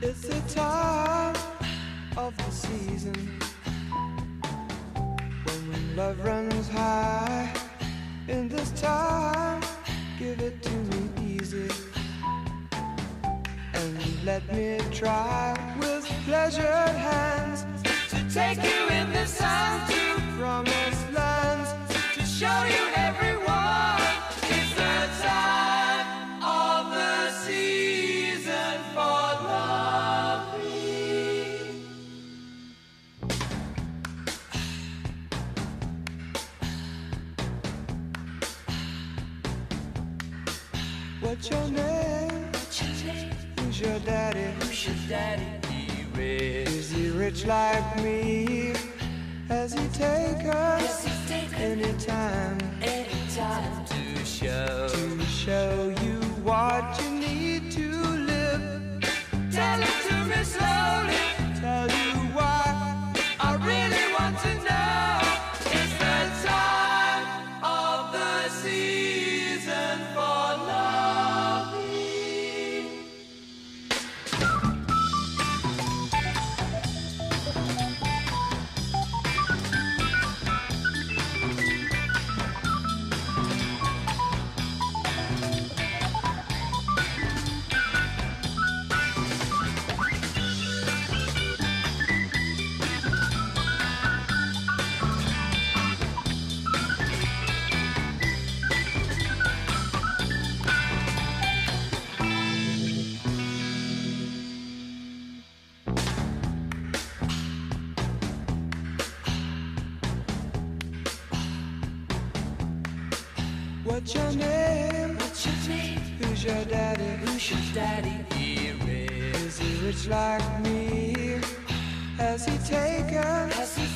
It's the time of the season when love runs high. In this time, give it to me easy and let me try with pleasured hands to take you in this time What's your name? Who's your daddy? Who's your daddy? He rich. Is he rich like me? Has he take What's your name? What's your name? Who's your daddy? Who's your daddy? He. Is he rich like me? Has he taken? Has he